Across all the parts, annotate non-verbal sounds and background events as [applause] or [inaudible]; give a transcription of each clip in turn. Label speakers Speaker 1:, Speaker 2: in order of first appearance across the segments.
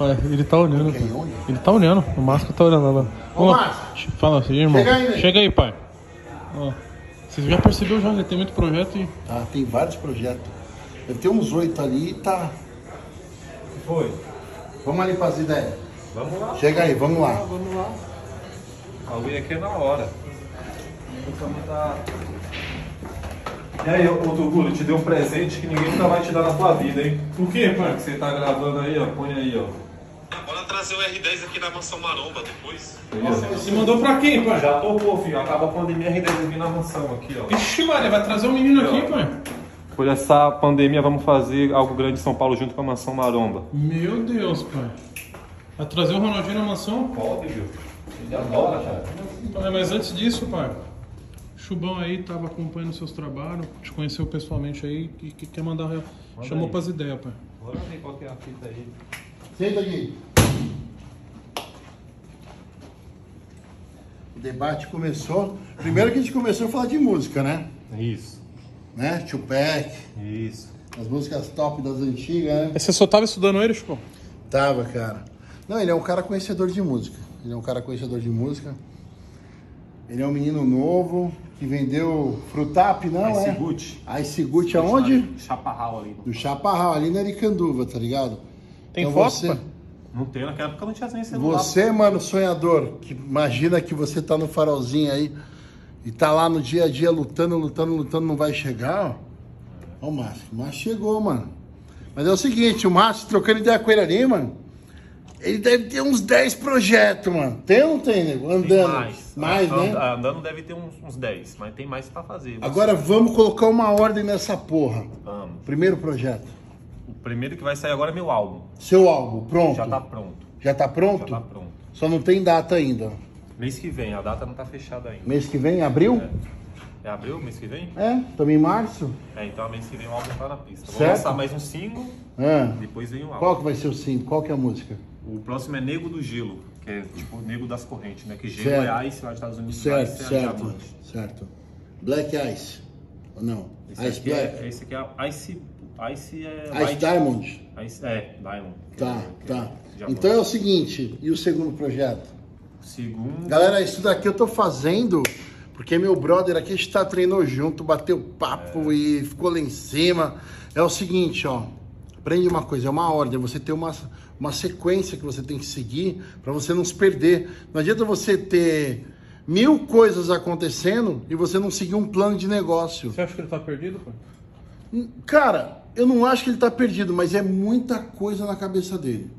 Speaker 1: Olha, ele tá olhando. Ele tá olhando. O Márcio tá olhando lá.
Speaker 2: Ô, Márcio.
Speaker 1: Fala assim, irmão.
Speaker 2: Chega aí, né?
Speaker 1: Chega aí, pai. Ó, Você já percebeu já, ele tem muito projeto e.
Speaker 2: Tá, tem vários projetos. Deve ter uns oito ali e tá.
Speaker 3: que foi?
Speaker 2: Vamos ali pras ideias.
Speaker 3: Vamos lá.
Speaker 2: Chega aí, vamos lá.
Speaker 3: Vamos lá. Alguém aqui é na hora. Vamos dar... E aí, ô Toguro, te deu um presente que ninguém nunca vai te dar na tua vida, hein?
Speaker 1: O que, pai?
Speaker 3: Que você tá gravando aí, ó. Põe aí, ó.
Speaker 4: Trazer o R10 aqui na mansão Maromba depois.
Speaker 1: Você mandou pra quem, pai?
Speaker 3: Já tocou, filho. Acaba a pandemia R10 aqui na mansão, aqui, ó.
Speaker 1: Ixi, Maria, vai trazer um menino aqui, pai.
Speaker 3: Por essa pandemia, vamos fazer algo grande em São Paulo junto com a mansão Maromba.
Speaker 1: Meu Deus, pai. Vai trazer o Ronaldinho na mansão?
Speaker 3: Pode, viu? Ele adora, cara.
Speaker 1: Olha, mas antes disso, pai. Chubão aí tava acompanhando seus trabalhos, te conheceu pessoalmente aí e que quer mandar. Chamou
Speaker 3: aí.
Speaker 1: pras ideias, pai.
Speaker 3: Bora ver qual que é a fita aí.
Speaker 2: Senta aqui. O debate começou. Primeiro que a gente começou a falar de música, né?
Speaker 3: Isso.
Speaker 2: Né? Tupac,
Speaker 3: Isso.
Speaker 2: as músicas top das antigas, né?
Speaker 1: Você só tava estudando ele, Chubão?
Speaker 2: Tava, cara. Não, ele é um cara conhecedor de música. Ele é um cara conhecedor de música. Ele é um menino novo que vendeu Frutap, não
Speaker 3: Ice
Speaker 2: é?
Speaker 3: Gucci.
Speaker 2: Ice Gucci aonde?
Speaker 3: Chaparral ali.
Speaker 2: Do Chaparral, ali na Aricanduva, tá ligado?
Speaker 1: Tem
Speaker 2: Então
Speaker 1: foto,
Speaker 2: você?
Speaker 3: Não tem, naquela época não tinha nem celular.
Speaker 2: você, mano, sonhador, que imagina que você tá no farolzinho aí e tá lá no dia a dia lutando, lutando, lutando, não vai chegar, ó. Ó o Márcio. O Márcio chegou, mano. Mas é o seguinte, o Márcio, trocando ideia com ele ali, mano, ele deve ter uns 10 projetos, mano. Tem ou não tem, nego?
Speaker 5: Tem
Speaker 2: Andando.
Speaker 5: mais.
Speaker 2: Mais,
Speaker 5: And-
Speaker 2: né?
Speaker 5: Andando deve ter uns, uns 10, mas tem mais pra fazer.
Speaker 2: Agora vamos colocar uma ordem nessa porra.
Speaker 5: Vamos.
Speaker 2: Primeiro projeto.
Speaker 5: Primeiro que vai sair agora é meu álbum.
Speaker 2: Seu álbum, pronto.
Speaker 5: Já tá pronto.
Speaker 2: Já tá
Speaker 5: Já
Speaker 2: pronto?
Speaker 5: tá pronto.
Speaker 2: Só não tem data ainda.
Speaker 5: Mês que vem, a data não tá fechada ainda.
Speaker 2: Mês que vem, abril?
Speaker 5: É abril, mês que vem?
Speaker 2: É, estamos em março.
Speaker 5: É, então mês que vem o álbum tá na pista. Vou
Speaker 2: Certo.
Speaker 5: lançar mais um single,
Speaker 2: É.
Speaker 5: depois vem o álbum.
Speaker 2: Qual que vai ser o sim? Qual que é a música?
Speaker 5: O próximo é Nego do Gelo, que é tipo Nego das Correntes, né? Que gelo
Speaker 2: Certo.
Speaker 5: é ice lá dos Estados Unidos.
Speaker 2: Certo,
Speaker 5: ice é
Speaker 2: certo,
Speaker 5: diamante.
Speaker 2: certo. Black Ice. Ou não?
Speaker 5: Esse
Speaker 2: Ice Black.
Speaker 5: é, esse aqui é Ice... Ice é...
Speaker 2: Ice
Speaker 5: White-
Speaker 2: Diamond.
Speaker 5: Ice, é, Diamond.
Speaker 2: Tá,
Speaker 5: é- é
Speaker 2: tá.
Speaker 5: diamante.
Speaker 2: Então é o seguinte, e o segundo projeto?
Speaker 5: Segundo...
Speaker 2: Galera, isso daqui eu tô fazendo porque meu brother aqui está treinou junto, bateu papo e ficou lá em cima. É o seguinte, ó. Aprende uma coisa, é uma ordem, você tem uma, uma sequência que você tem que seguir para você não se perder. Não adianta você ter mil coisas acontecendo e você não seguir um plano de negócio.
Speaker 1: Você acha que ele tá perdido, pai?
Speaker 2: Cara, eu não acho que ele tá perdido, mas é muita coisa na cabeça dele.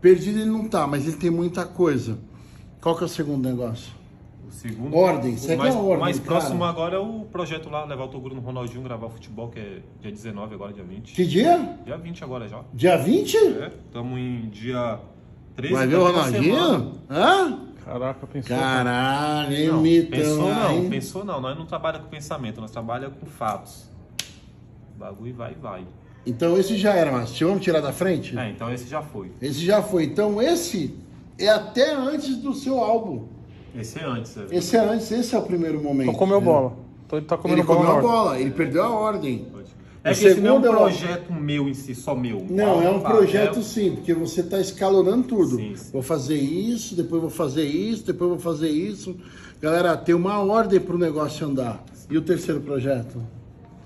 Speaker 2: Perdido ele não tá, mas ele tem muita coisa. Qual que é o segundo negócio?
Speaker 5: O segundo...
Speaker 2: Ordem,
Speaker 5: o
Speaker 2: segue
Speaker 5: mais,
Speaker 2: a ordem,
Speaker 5: O mais
Speaker 2: cara.
Speaker 5: próximo agora é o projeto lá, levar o Toguro no Ronaldinho, gravar futebol, que é dia 19 agora, dia 20.
Speaker 2: Que dia?
Speaker 5: Dia 20 agora já.
Speaker 2: Dia 20?
Speaker 5: É, estamos em dia 13.
Speaker 2: Vai ver o. Ronaldinho? Hã?
Speaker 1: Caraca, pensou.
Speaker 2: Caralho,
Speaker 5: Não,
Speaker 2: imitão
Speaker 5: pensou não,
Speaker 2: aí.
Speaker 5: pensou não. Nós não trabalhamos com pensamento, nós trabalhamos com fatos. O bagulho vai e vai.
Speaker 2: Então esse já era, mas vamos tirar da frente?
Speaker 5: É, então esse já foi.
Speaker 2: Esse já foi. Então esse é até antes do seu álbum.
Speaker 5: Esse é antes. é.
Speaker 2: Esse é antes, esse é o primeiro momento.
Speaker 1: Então comeu
Speaker 2: né?
Speaker 1: bola. Então ele tá comendo
Speaker 2: Ele
Speaker 1: bola
Speaker 2: comeu a bola, ele perdeu a ordem.
Speaker 5: É
Speaker 2: O
Speaker 5: que esse não é um
Speaker 2: segundo é o-
Speaker 5: projeto meu em si, só meu.
Speaker 2: Não, é um
Speaker 5: Tá,
Speaker 2: projeto
Speaker 5: é-
Speaker 2: sim, porque você está escalonando tudo.
Speaker 5: Sim, sim.
Speaker 2: Vou fazer isso, depois vou fazer isso, depois vou fazer isso. Galera, tem uma ordem para o negócio andar. E o terceiro projeto?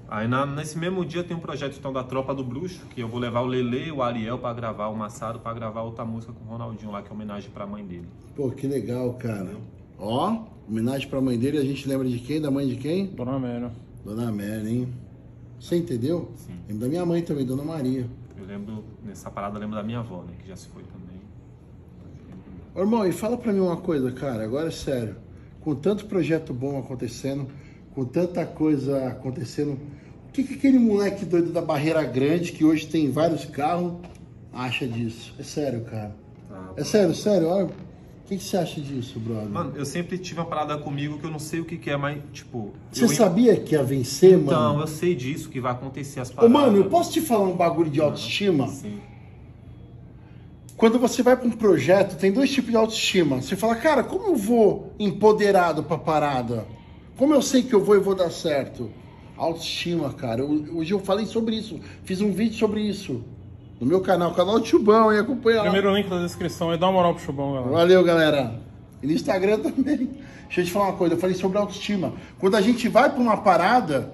Speaker 5: Aí na- nesse mesmo dia tem um projeto então da Tropa do Bruxo, que eu vou levar o Lele, o Ariel pra gravar, o Massaro pra gravar outra música com o Ronaldinho lá, que é homenagem pra mãe dele.
Speaker 2: Pô, que legal, cara. Ó, homenagem pra mãe dele, a gente lembra de quem? Da mãe de quem?
Speaker 1: Dona Amélia.
Speaker 2: Dona Amélia, hein? Você entendeu?
Speaker 5: Sim.
Speaker 2: Lembro da minha mãe também, Dona Maria.
Speaker 5: Eu lembro, nessa parada eu lembro da minha avó, né, que já se foi também.
Speaker 2: Ô, irmão, e fala pra mim uma coisa, cara, agora é sério. Com tanto projeto bom acontecendo, com tanta coisa acontecendo, o que, que aquele moleque doido da Barreira Grande, que hoje tem vários carros, acha disso? É sério, cara.
Speaker 5: Ah,
Speaker 2: É sério, sério, olha. O que, que você acha disso, brother?
Speaker 5: Mano, eu sempre tive uma parada comigo que eu não sei o que, que é, mas, tipo.
Speaker 2: você
Speaker 5: eu...
Speaker 2: sabia que ia vencer,
Speaker 5: Então,
Speaker 2: mano?
Speaker 5: eu sei disso, que vai acontecer as
Speaker 2: Ô,
Speaker 5: paradas.
Speaker 2: mano, eu posso te falar um bagulho de autoestima?
Speaker 5: Sim.
Speaker 2: Quando você vai para um projeto, tem dois tipos de autoestima. Você fala, cara, como eu vou empoderado pra parada? Como eu sei que eu vou e vou dar certo? Autoestima, cara. Eu- hoje eu falei sobre isso. Fiz um vídeo sobre isso. No meu canal, canal do Chubão, hein? Acompanha lá.
Speaker 1: Primeiro link da descrição aí, dá uma moral pro Chubão, galera.
Speaker 2: Valeu, galera. E no Instagram também. Deixa eu te falar uma coisa, eu falei sobre autoestima. Quando a gente vai pra uma parada,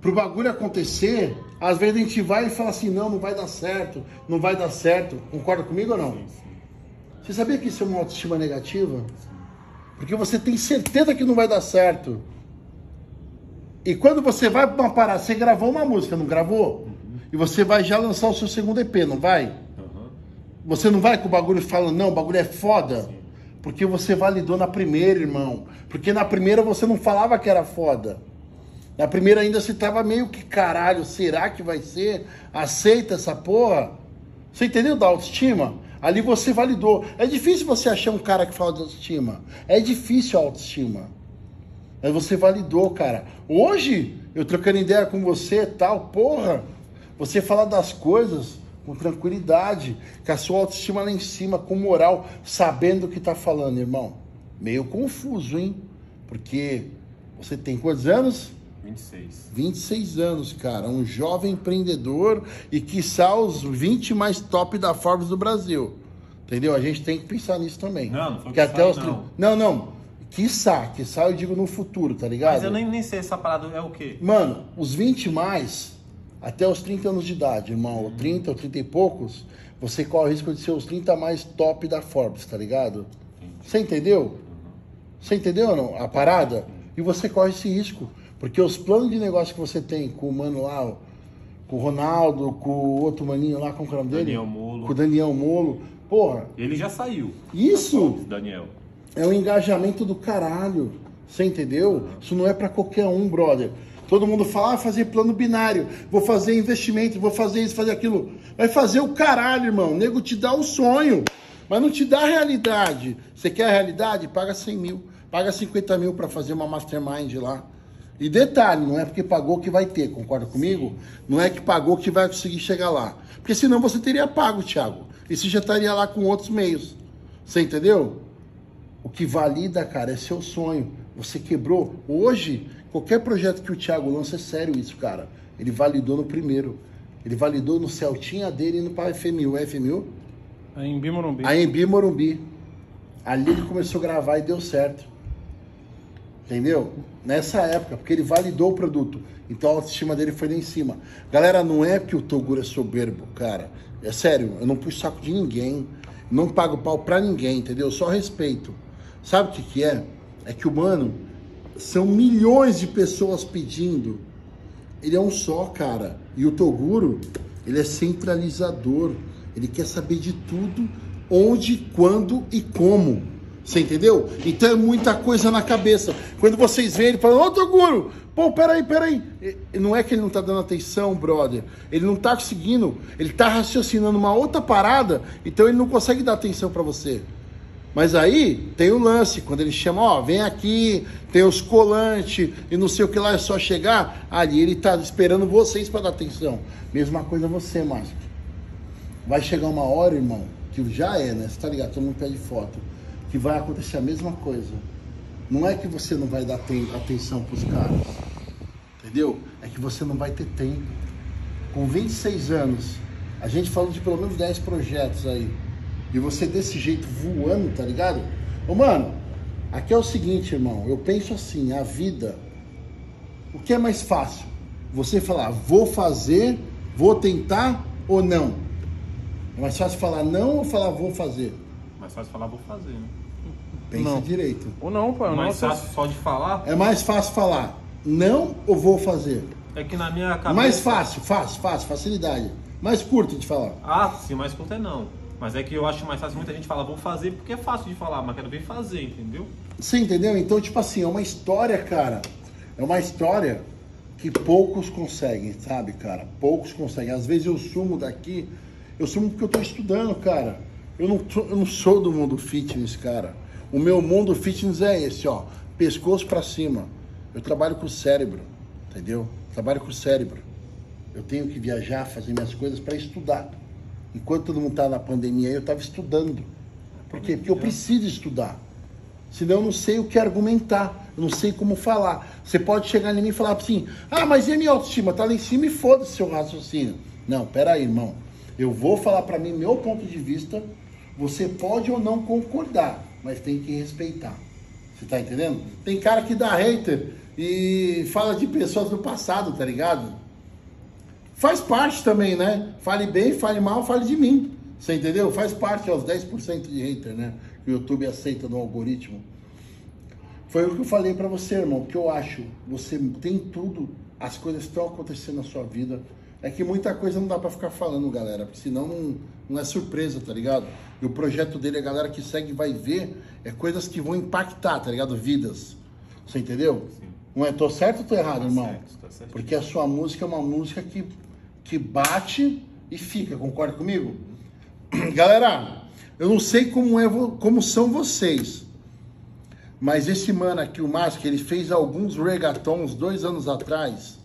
Speaker 2: pro bagulho acontecer, às vezes a gente vai e fala assim, não, não vai dar certo, não vai dar certo. Concorda comigo ou não? Você sabia que isso é uma autoestima negativa? Porque você tem certeza que não vai dar certo. E quando você vai pra uma parada, você gravou uma música, não gravou? E você vai já lançar o seu segundo EP, não vai? Você não vai com o bagulho falando, não, o bagulho é foda. Porque você validou na primeira, irmão. Porque na primeira você não falava que era foda. Na primeira ainda você tava meio que caralho, será que vai ser? Aceita essa porra? Você entendeu da autoestima? Ali você validou. É difícil você achar um cara que fala de autoestima. É difícil a autoestima. Mas você validou, cara. Hoje, eu trocando ideia com você tal, porra, você fala das coisas com tranquilidade, com a sua autoestima lá em cima, com moral, sabendo o que tá falando, irmão. Meio confuso, hein? Porque você tem quantos anos?
Speaker 5: 26.
Speaker 2: 26 anos, cara. Um jovem empreendedor e quiçá os 20 mais top da Forbes do Brasil. Entendeu? A gente tem que pensar nisso também.
Speaker 5: Não, não foi
Speaker 2: que até
Speaker 5: quiçá,
Speaker 2: os...
Speaker 5: não.
Speaker 2: Não, não. Quiçá. Quiçá eu digo no futuro, tá ligado?
Speaker 5: Mas eu nem, nem sei essa parada é o quê?
Speaker 2: Mano, os 20 mais, até os 30 anos de idade, irmão, ou 30 ou 30 e poucos, você corre o risco de ser os 30 mais top da Forbes, tá ligado? Você entendeu? Você entendeu ou não? A parada? E você corre esse risco. Porque os planos de negócio que você tem com o mano lá, com o Ronaldo, com o outro maninho lá, que é o nome dele?
Speaker 5: Daniel Molo.
Speaker 2: Com o Daniel Molo. Porra,
Speaker 5: Ele já saiu.
Speaker 2: isso
Speaker 5: Daniel.
Speaker 2: é um engajamento do caralho. Você entendeu? Isso não é pra qualquer um, brother. Todo mundo fala, ah, fazer plano binário, vou fazer investimento, vou fazer isso, fazer aquilo. Vai fazer o caralho, irmão. O nego te dá o sonho, mas não te dá a realidade. Você quer a realidade? Paga 100 mil. Paga 50 mil pra fazer uma mastermind lá. E detalhe, não é porque pagou que vai ter, concorda comigo? Não é que pagou que vai conseguir chegar lá. Porque senão você teria pago, Thiago. E você já estaria lá com outros meios. Você entendeu? O que valida, cara, é seu sonho. Você quebrou. Hoje, qualquer projeto que o Thiago lança, é sério isso, cara. Ele validou no primeiro. Ele validou no Celtinha dele e no para FMU. É FMU?
Speaker 1: Aí em Bimorumbi.
Speaker 2: A Embi Morumbi. Ali ele começou a gravar e deu certo. Entendeu? Nessa época, porque ele validou o produto. Então a autoestima dele foi lá em cima. Galera, não é que o Toguro é soberbo, cara. É sério, eu não puxo saco de ninguém. Não pago pau pra ninguém, entendeu? Só respeito. Sabe o que que é? É que o mano, são milhões de pessoas pedindo. Ele é um só, cara. E o Toguro, ele é centralizador. Ele quer saber de tudo, onde, quando e como. Você entendeu? Então é muita coisa na cabeça. Quando vocês veem ele falando, ô Toguro, pô, peraí, peraí. Não é que ele não tá dando atenção, brother. Ele não tá conseguindo, ele tá raciocinando uma outra parada, então ele não consegue dar atenção pra você. Mas aí tem o lance, quando ele chama, ó, vem aqui, tem os colantes e não sei o que lá, é só chegar. Ali ele tá esperando vocês pra dar atenção. Mesma coisa você, Márcio. Vai chegar uma hora, irmão, que já é, né? Você tá ligado? Todo mundo pede foto. Que vai acontecer a mesma coisa. Não é que você não vai dar atenção pros caras. Entendeu? É que você não vai ter tempo. Com 26 anos, a gente falou de pelo menos 10 projetos aí. E você desse jeito voando, tá ligado? Ô, mano, aqui é o seguinte, irmão. Eu penso assim, a vida. O que é mais fácil? Você falar, vou fazer, vou tentar ou não? É mais fácil falar não ou falar vou fazer?
Speaker 5: Mais fácil falar, vou fazer, né?
Speaker 2: Pensa
Speaker 1: Não.
Speaker 2: direito.
Speaker 1: Ou não, pô. Não,
Speaker 5: Mais fácil só de falar
Speaker 2: É mais fácil falar não ou vou fazer?
Speaker 5: é que na minha cabeça.
Speaker 2: Mais fácil, fácil, fácil, facilidade. Mais curto de falar.
Speaker 5: Ah, sim, mais curto é não. Mas é que eu acho mais fácil muita gente falar, vou fazer, porque é fácil de falar, mas quero ver fazer, entendeu?
Speaker 2: Você entendeu? Então, tipo assim, é uma história, cara. É uma história que poucos conseguem, sabe, cara? Poucos conseguem. Às vezes eu sumo daqui, eu sumo porque eu tô estudando, cara. Eu não, tô- eu não sou do mundo fitness, cara. O meu mundo fitness é esse, ó. Pescoço pra cima. Eu trabalho com o cérebro, entendeu? Trabalho com o cérebro. Eu tenho que viajar, fazer minhas coisas para estudar. Enquanto todo mundo tá na pandemia, eu tava estudando. Por quê? Porque eu preciso estudar. Senão eu não sei o que argumentar, eu não sei como falar. Você pode chegar em mim e falar assim: ah, mas e a minha autoestima? Tá lá em cima e foda-se seu raciocínio. Não, peraí, irmão. Eu vou falar pra mim meu ponto de vista. Você pode ou não concordar, mas tem que respeitar. Você tá entendendo? Tem cara que dá hater e fala de pessoas do passado, tá ligado? Faz parte também, né? Fale bem, fale mal, fale de mim. Você entendeu? Faz parte aos 10% de hater, né? Que o YouTube aceita no algoritmo. Foi o que eu falei pra você, irmão, que eu acho. Você tem tudo, as coisas estão acontecendo na sua vida. É que muita coisa não dá pra ficar falando, galera, porque senão não, não é surpresa, tá ligado? E o projeto dele, a galera que segue vai ver, é coisas que vão impactar, tá ligado? Vidas. Você entendeu?
Speaker 5: Sim.
Speaker 2: Não é? Tô certo ou tô errado,
Speaker 5: Tá
Speaker 2: irmão?
Speaker 5: certo, tá certo.
Speaker 2: Porque a sua música é uma música que, que bate e fica, concorda comigo? [clears throat] Galera, eu não sei como, é, como são vocês, mas esse mano aqui, o Márcio, ele fez alguns regatons dois anos atrás,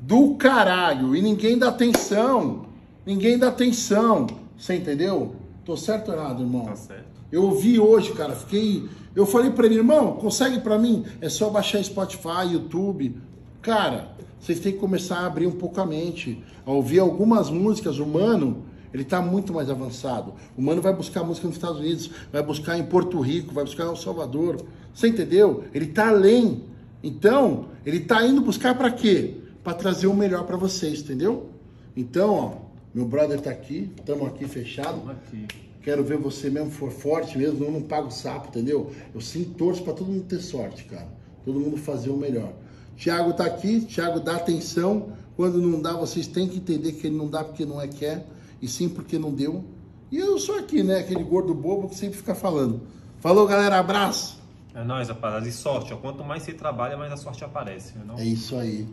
Speaker 2: do caralho, e ninguém dá atenção, ninguém dá atenção, você entendeu? Tô certo ou errado, irmão?
Speaker 5: Tá certo.
Speaker 2: Eu ouvi hoje, cara, fiquei. Eu falei pra ele, irmão, consegue pra mim? É só baixar Spotify, YouTube. Cara, vocês têm que começar a abrir um pouco a mente, a ouvir algumas músicas. O mano, ele tá muito mais avançado. O mano vai buscar música nos Estados Unidos, vai buscar em Porto Rico, vai buscar em El Salvador. Você entendeu? Ele tá além. Então, ele tá indo buscar pra quê? Pra trazer o melhor pra vocês, entendeu? Então, ó, meu brother tá aqui, estamos aqui fechado.
Speaker 5: Aqui.
Speaker 2: Quero ver você mesmo for forte mesmo, eu não pago sapo, entendeu? Eu sim torço pra todo mundo ter sorte, cara. Todo mundo fazer o melhor. Thiago tá aqui, Thiago dá atenção. Quando não dá, vocês têm que entender que ele não dá porque não é quer, e sim porque não deu. E eu sou aqui, né? Aquele gordo bobo que sempre fica falando. Falou, galera, abraço.
Speaker 5: É nóis, rapaziada. E sorte, ó. Quanto mais você trabalha, mais a sorte aparece. Não?
Speaker 2: É isso aí.